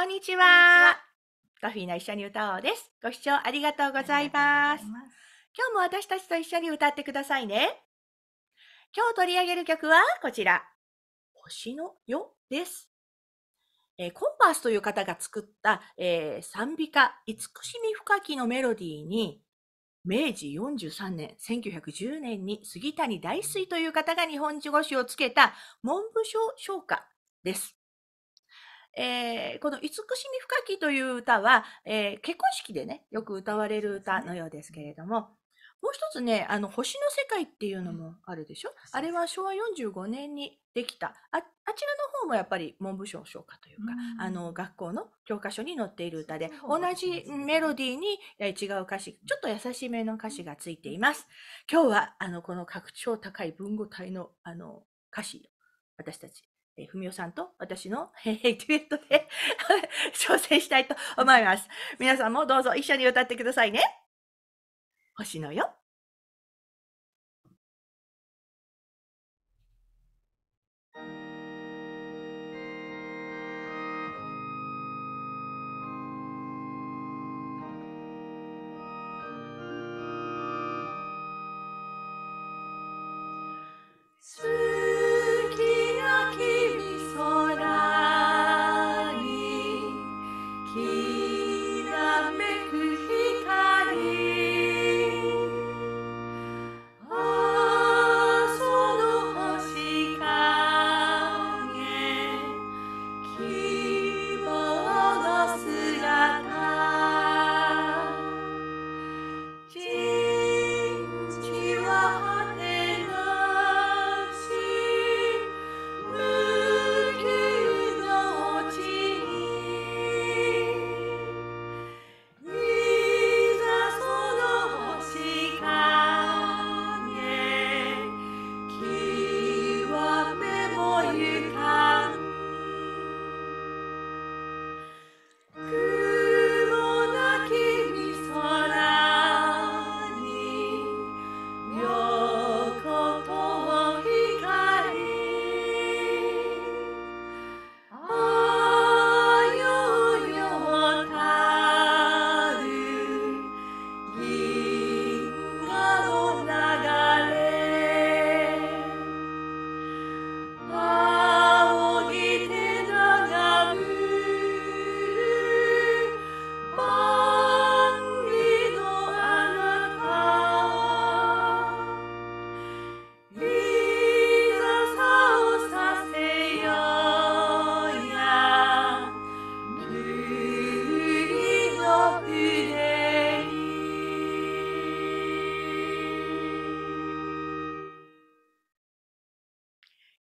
こんにちは。コフィーの一緒に歌おうです。ご視聴ありがとうございます。今日も私たちと一緒に歌ってくださいね。今日取り上げる曲はこちら。星のよです。えーコンパースという方が作った、えー賛美歌、慈しみ深きのメロディーに、明治43年、1910年に杉谷大水という方が日本語詞をつけた文部省唱歌です。えーこの慈しみ深きという歌は、えー結婚式でね、よく歌われる歌のようですけれども、もう一つね、あの、星の世界っていうのもあるでしょ、そうあれは昭和45年にできた。あ、あちらの方もやっぱり文部省唱歌というか、うん。あの、学校の教科書に載っている歌で、同じメロディーにえー違う歌詞、ちょっと優しめの歌詞がついています。今日は、あの、この格調高い文語体の、あの、歌詞を、私たち、えーふみおさんと私の、ヘイヘイデュエットで 挑戦したいと思います。皆さんもどうぞ一緒に歌ってくださいね。星のよ。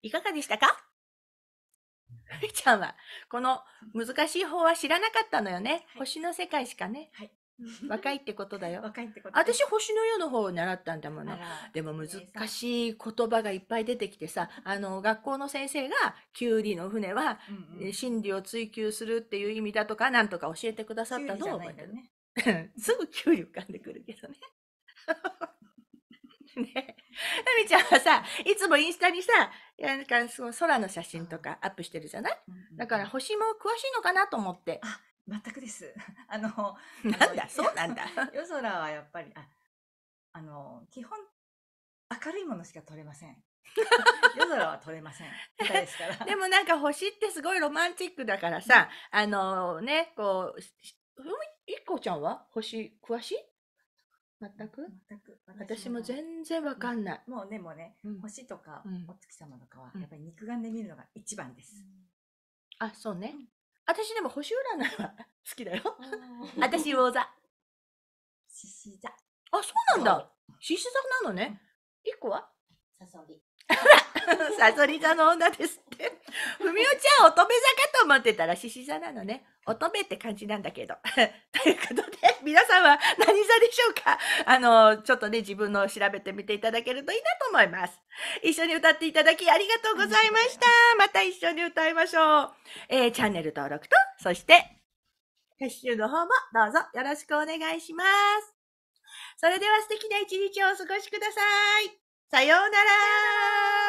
いかがでしたか？みちゃんは、この難しい方は知らなかったのよね。はい星の世界しかね。はい。若いってことだよ。若いってこと私、星の世の方を習ったんだもの。でも難しい言葉がいっぱい出てきてさ、あの、学校の先生が、キュウリの船は、うんうんえ真理を追求するっていう意味だとか、なんとか教えてくださったの？を覚えてる。ね。すぐキュウリ浮かんでくるけどね。ねえ。みちゃんはさ、いつもインスタにさ、なんかその空の写真とかアップしてるじゃない？だから星も詳しいのかなと思って。全くです。あの、なんだ、そうなんだ。夜空はやっぱり、あ、あの、基本、明るいものしか撮れません。夜空は撮れません。下手ですから。でもなんか星ってすごいロマンチックだからさ、あのね、こう、しふみいっこちゃんは星詳しい？全く？全く。私も全然わかんない。もうね、もうね、うん星とかうんお月様とかは、うんやっぱり肉眼で見るのが一番です。あ、そうねうん。私でも星占いは 好きだよ。私、私魚座。あ、獅子座、そうなんだ。獅子座なのね。一個は？サソリ。サソリ座の女ですって。ふみおちゃん乙女座かと思ってたら獅子座なのね。乙女って感じなんだけど。ということで、皆さんは何座でしょうか？あの、ちょっとね、自分のを調べてみていただけるといいなと思います。一緒に歌っていただきありがとうございました。また一緒に歌いましょう。えーチャンネル登録と、そして、ハッシュの方もどうぞよろしくお願いします。それでは素敵な一日をお過ごしください。さようなら